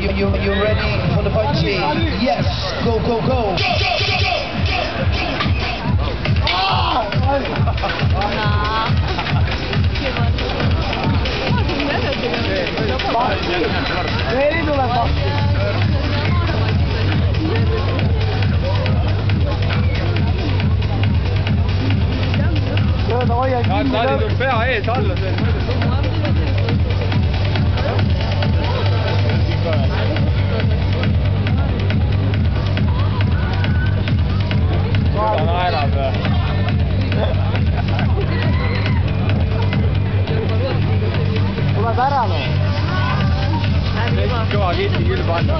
baby. Yes, go, go, go. Veri tuleb vastu. mööda hoia kinni. Tadi tuleb pea ees alla, see on muidu. Ära noh. kõva kilti küll panna.